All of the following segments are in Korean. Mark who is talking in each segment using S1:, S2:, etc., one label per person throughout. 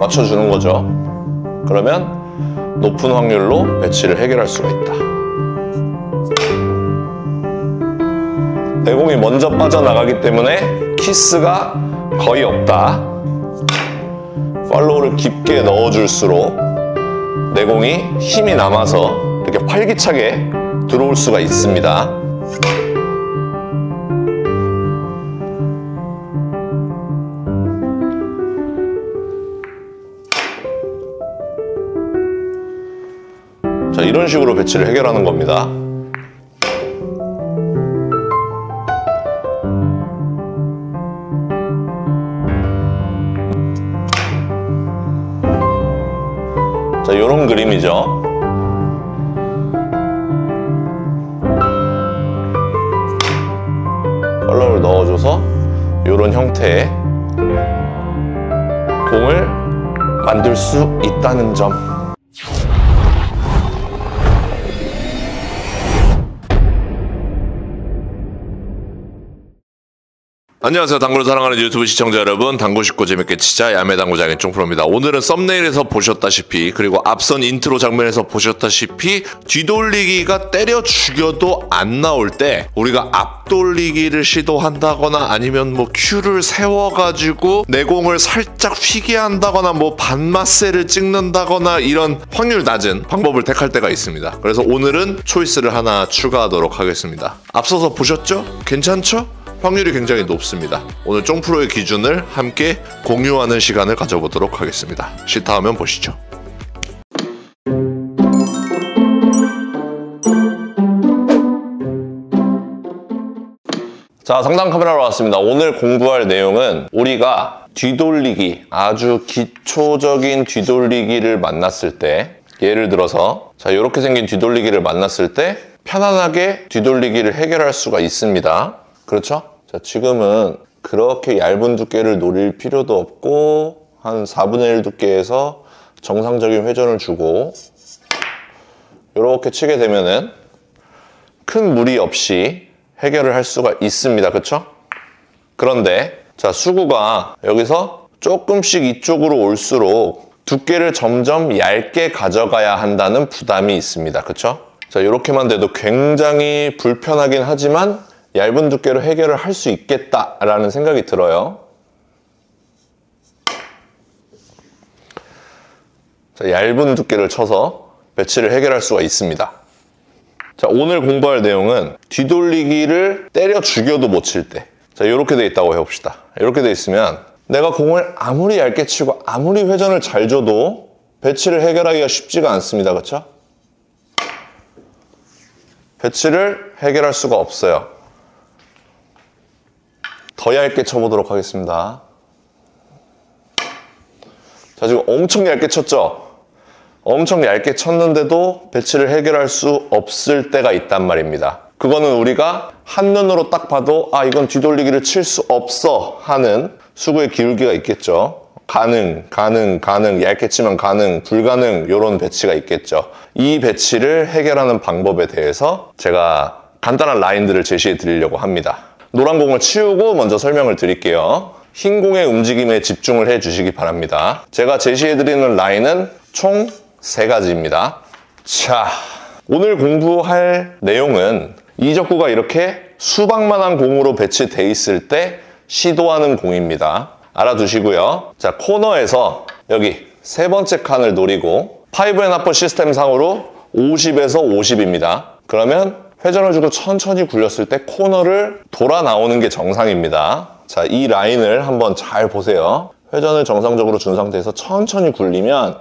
S1: 맞춰주는 거죠. 그러면 높은 확률로 배치를 해결할 수가 있다. 내공이 먼저 빠져나가기 때문에 키스가 거의 없다. 팔로우를 깊게 넣어줄수록 내공이 힘이 남아서 이렇게 활기차게 들어올 수가 있습니다. 자, 이런 식으로 배치를 해결하는 겁니다. 자, 이런 그림이죠. 컬러를 넣어줘서 이런 형태의 공을 만들 수 있다는 점. 안녕하세요. 당구를 사랑하는 유튜브 시청자 여러분. 당구 쉽고 재밌게 치자 야매 당구장의 쫑프로입니다. 오늘은 썸네일에서 보셨다시피 그리고 앞선 인트로 장면에서 보셨다시피 뒤돌리기가 때려 죽여도 안 나올 때 우리가 앞돌리기를 시도한다거나 아니면 뭐 큐를 세워가지고 내공을 살짝 휘게 한다거나 뭐 반마세를 찍는다거나 이런 확률 낮은 방법을 택할 때가 있습니다. 그래서 오늘은 초이스를 하나 추가하도록 하겠습니다. 앞서서 보셨죠? 괜찮죠? 확률이 굉장히 높습니다. 오늘 쫑프로의 기준을 함께 공유하는 시간을 가져보도록 하겠습니다. 시타하면 보시죠. 자, 상담 카메라로 왔습니다. 오늘 공부할 내용은 우리가 뒤돌리기, 아주 기초적인 뒤돌리기를 만났을 때 예를 들어서 자, 이렇게 생긴 뒤돌리기를 만났을 때 편안하게 뒤돌리기를 해결할 수가 있습니다. 그렇죠? 자, 지금은 그렇게 얇은 두께를 노릴 필요도 없고 한 4분의 1 두께에서 정상적인 회전을 주고 이렇게 치게 되면은 큰 무리 없이 해결을 할 수가 있습니다. 그렇죠? 그런데 자, 수구가 여기서 조금씩 이쪽으로 올수록 두께를 점점 얇게 가져가야 한다는 부담이 있습니다. 그렇죠? 자, 이렇게만 돼도 굉장히 불편하긴 하지만 얇은 두께로 해결을 할 수 있겠다라는 생각이 들어요. 자, 얇은 두께를 쳐서 배치를 해결할 수가 있습니다. 자, 오늘 공부할 내용은 뒤돌리기를 때려 죽여도 못 칠 때. 자, 이렇게 돼 있다고 해봅시다. 이렇게 돼 있으면 내가 공을 아무리 얇게 치고 아무리 회전을 잘 줘도 배치를 해결하기가 쉽지가 않습니다. 그렇죠? 배치를 해결할 수가 없어요. 더 얇게 쳐보도록 하겠습니다. 자, 지금 엄청 얇게 쳤죠? 엄청 얇게 쳤는데도 배치를 해결할 수 없을 때가 있단 말입니다. 그거는 우리가 한눈으로 딱 봐도 아 이건 뒤돌리기를 칠 수 없어 하는 수구의 기울기가 있겠죠. 가능, 가능, 가능, 얇게 치면 가능, 불가능 이런 배치가 있겠죠. 이 배치를 해결하는 방법에 대해서 제가 간단한 라인들을 제시해 드리려고 합니다. 노란 공을 치우고 먼저 설명을 드릴게요. 흰 공의 움직임에 집중을 해 주시기 바랍니다. 제가 제시해 드리는 라인은 총 세가지입니다 자, 오늘 공부할 내용은 이적구가 이렇게 수박만한 공으로 배치돼 있을 때 시도하는 공입니다. 알아두시고요. 자, 코너에서 여기 세 번째 칸을 노리고 five and half 시스템 상으로 50에서 50입니다. 그러면 회전을 주고 천천히 굴렸을 때 코너를 돌아 나오는 게 정상입니다. 자, 이 라인을 한번 잘 보세요. 회전을 정상적으로 준 상태에서 천천히 굴리면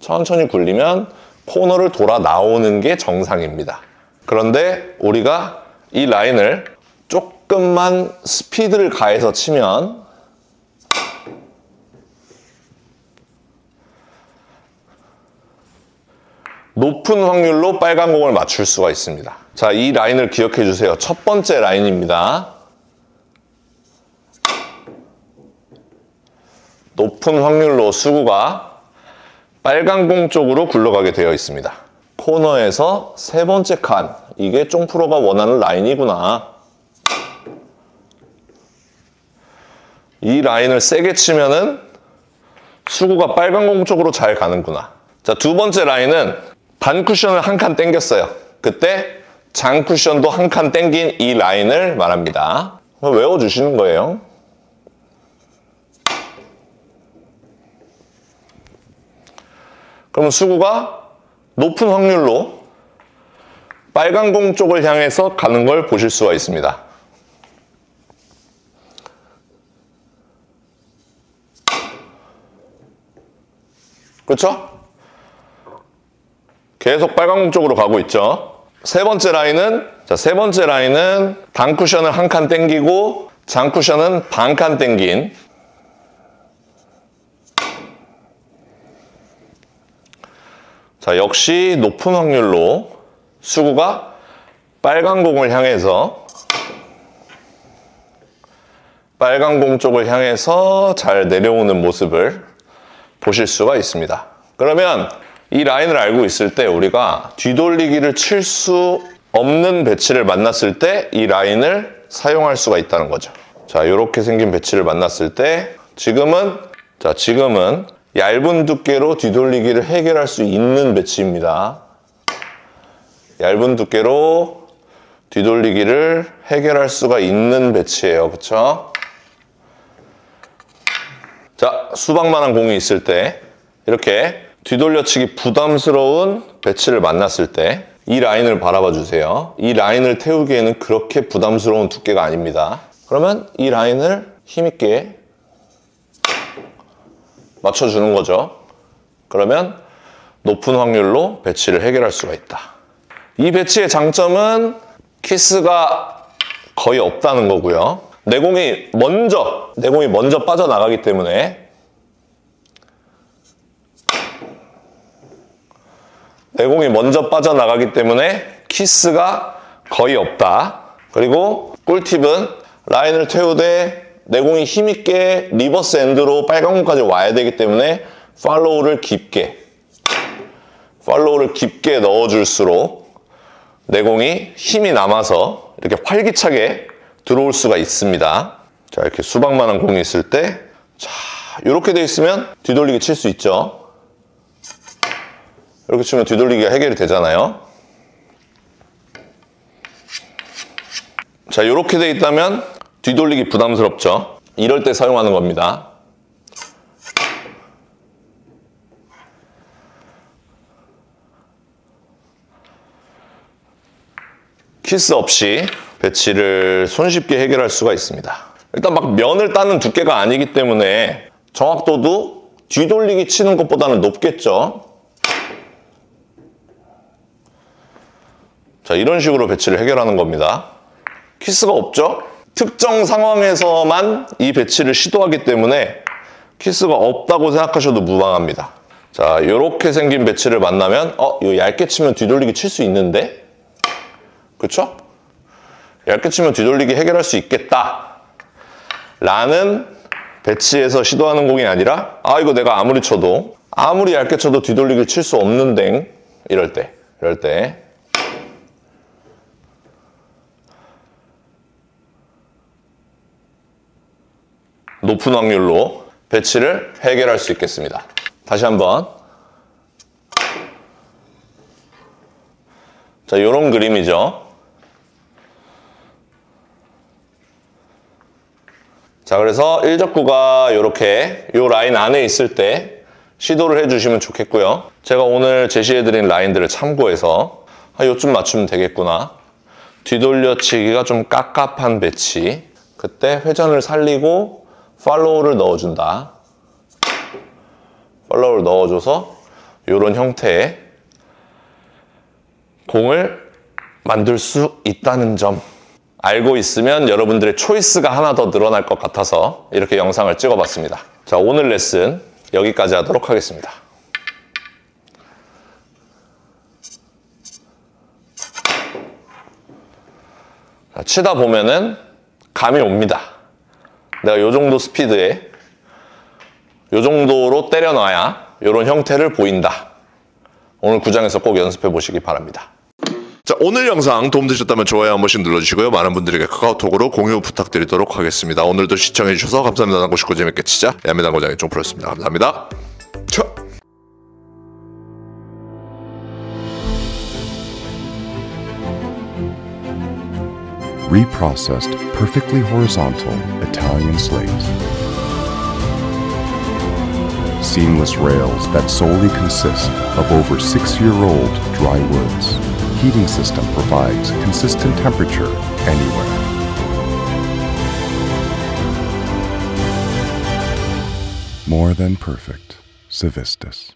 S1: 천천히 굴리면 코너를 돌아 나오는 게 정상입니다. 그런데 우리가 이 라인을 조금만 스피드를 가해서 치면 높은 확률로 빨간 공을 맞출 수가 있습니다. 자, 이 라인을 기억해 주세요. 첫 번째 라인입니다. 높은 확률로 수구가 빨간 공 쪽으로 굴러가게 되어 있습니다. 코너에서 세 번째 칸. 이게 쫑프로가 원하는 라인이구나. 이 라인을 세게 치면은 수구가 빨간 공 쪽으로 잘 가는구나. 자, 두 번째 라인은 반 쿠션을 한칸 당겼어요. 그때 장 쿠션도 한칸 당긴 이 라인을 말합니다. 외워주시는 거예요. 그러면 수구가 높은 확률로 빨간 공 쪽을 향해서 가는 걸 보실 수가 있습니다. 그렇죠? 계속 빨간 공 쪽으로 가고 있죠. 세 번째 라인은 자, 세 번째 라인은 단 쿠션을 한 칸 땡기고 장 쿠션은 반 칸 땡긴 자, 역시 높은 확률로 수구가 빨간 공을 향해서 빨간 공 쪽을 향해서 잘 내려오는 모습을 보실 수가 있습니다. 그러면 이 라인을 알고 있을 때 우리가 뒤돌리기를 칠 수 없는 배치를 만났을 때 이 라인을 사용할 수가 있다는 거죠. 자, 이렇게 생긴 배치를 만났을 때 지금은 자, 지금은 얇은 두께로 뒤돌리기를 해결할 수 있는 배치입니다. 얇은 두께로 뒤돌리기를 해결할 수가 있는 배치예요. 그쵸? 자, 수박만한 공이 있을 때 이렇게 뒤돌려치기 부담스러운 배치를 만났을 때 이 라인을 바라봐 주세요. 이 라인을 태우기에는 그렇게 부담스러운 두께가 아닙니다. 그러면 이 라인을 힘있게 맞춰주는 거죠. 그러면 높은 확률로 배치를 해결할 수가 있다. 이 배치의 장점은 키스가 거의 없다는 거고요. 내공이 먼저, 내공이 먼저 빠져나가기 때문에 내공이 먼저 빠져나가기 때문에 키스가 거의 없다. 그리고 꿀팁은 라인을 태우되 내공이 힘있게 reverse end로 빨간 공까지 와야 되기 때문에 follow를 깊게 follow를 깊게 넣어줄수록 내공이 힘이 남아서 이렇게 활기차게 들어올 수가 있습니다. 자 이렇게 수박만한 공이 있을 때 자, 이렇게 돼 있으면 뒤돌리기 칠 수 있죠. 이렇게 치면 뒤돌리기가 해결이 되잖아요. 자, 이렇게 돼 있다면 뒤돌리기 부담스럽죠. 이럴 때 사용하는 겁니다. 키스 없이 배치를 손쉽게 해결할 수가 있습니다. 일단 막 면을 따는 두께가 아니기 때문에 정확도도 뒤돌리기 치는 것보다는 높겠죠. 자, 이런 식으로 배치를 해결하는 겁니다. 키스가 없죠? 특정 상황에서만 이 배치를 시도하기 때문에 키스가 없다고 생각하셔도 무방합니다. 자, 이렇게 생긴 배치를 만나면 어, 이거 얇게 치면 뒤돌리기 칠 수 있는데? 그쵸? 얇게 치면 뒤돌리기 해결할 수 있겠다. 라는 배치에서 시도하는 공이 아니라 아, 이거 내가 아무리 쳐도 아무리 얇게 쳐도 뒤돌리기 칠 수 없는데 이럴 때, 이럴 때 높은 확률로 배치를 해결할 수 있겠습니다. 다시 한번 자, 이런 그림이죠. 자, 그래서 1적구가 이렇게 이 라인 안에 있을 때 시도를 해주시면 좋겠고요. 제가 오늘 제시해드린 라인들을 참고해서 아, 요쯤 맞추면 되겠구나. 뒤돌려치기가 좀 깝깝한 배치. 그때 회전을 살리고 팔로우를 넣어준다. 팔로우를 넣어줘서 이런 형태의 공을 만들 수 있다는 점 알고 있으면 여러분들의 초이스가 하나 더 늘어날 것 같아서 이렇게 영상을 찍어봤습니다. 자, 오늘 레슨 여기까지 하도록 하겠습니다. 자, 치다 보면은 감이 옵니다. 내가 이 정도 스피드에 이 정도로 때려놔야 이런 형태를 보인다. 오늘 구장에서 꼭 연습해 보시기 바랍니다.
S2: 자, 오늘 영상 도움되셨다면 좋아요 한 번씩 눌러주시고요. 많은 분들에게 카카오톡으로 공유 부탁드리도록 하겠습니다. 오늘도 시청해주셔서 감사합니다. 당구 싶고 재밌게 치자. 야매당구장의 종프로였습니다. 감사합니다.
S3: Reprocessed, perfectly horizontal Italian slates. Seamless rails that solely consist of over six year old dry woods. Heating system provides consistent temperature anywhere. More than perfect. Civistus.